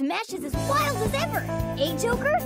Smash is as wild as ever! Eh, Joker?